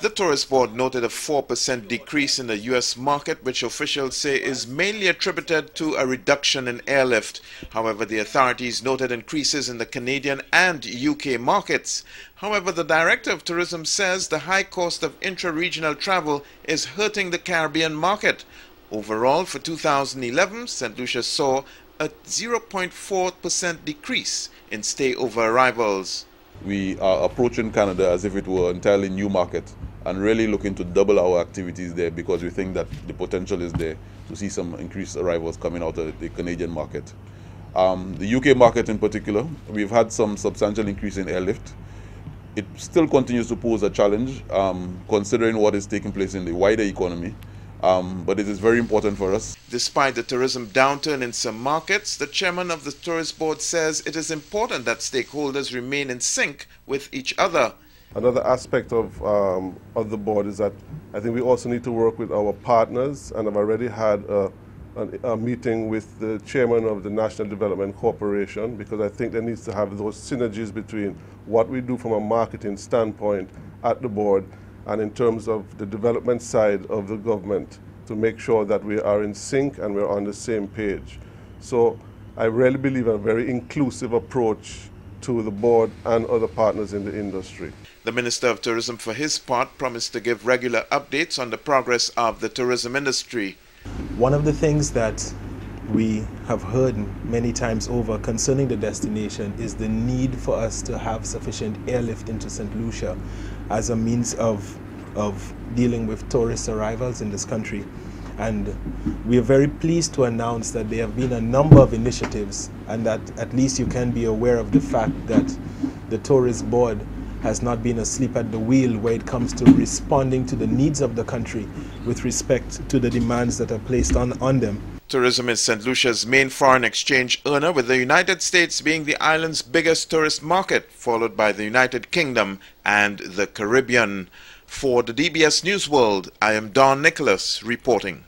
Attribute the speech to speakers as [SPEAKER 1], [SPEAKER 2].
[SPEAKER 1] The tourist board noted a 4% decrease in the U.S. market, which officials say is mainly attributed to a reduction in airlift. However, the authorities noted increases in the Canadian and UK markets. However, the director of tourism says the high cost of intra-regional travel is hurting the Caribbean market. Overall, for 2011, St. Lucia saw a 0.4% decrease in stay-over arrivals.
[SPEAKER 2] We are approaching Canada as if it were an entirely new market and really looking to double our activities there because we think that the potential is there to see some increased arrivals coming out of the Canadian market. Um, the UK market in particular, we've had some substantial increase in airlift. It still continues to pose a challenge um, considering what is taking place in the wider economy. Um, but it is very important for us.
[SPEAKER 1] Despite the tourism downturn in some markets, the chairman of the tourist board says it is important that stakeholders remain in sync with each other.
[SPEAKER 3] Another aspect of, um, of the board is that I think we also need to work with our partners, and I've already had a, a, a meeting with the chairman of the National Development Corporation because I think there needs to have those synergies between what we do from a marketing standpoint at the board and in terms of the development side of the government to make sure that we are in sync and we're on the same page. So I really believe a very inclusive approach to the board and other partners in the industry.
[SPEAKER 1] The Minister of Tourism, for his part, promised to give regular updates on the progress of the tourism industry.
[SPEAKER 4] One of the things that we have heard many times over concerning the destination is the need for us to have sufficient airlift into St. Lucia as a means of, of dealing with tourist arrivals in this country. And we are very pleased to announce that there have been a number of initiatives and that at least you can be aware of the fact that the Tourist Board has not been asleep at the wheel where it comes to responding to the needs of the country with respect to the demands that are placed on, on them.
[SPEAKER 1] Tourism is St. Lucia's main foreign exchange earner, with the United States being the island's biggest tourist market, followed by the United Kingdom and the Caribbean. For the DBS News World, I am Don Nicholas reporting.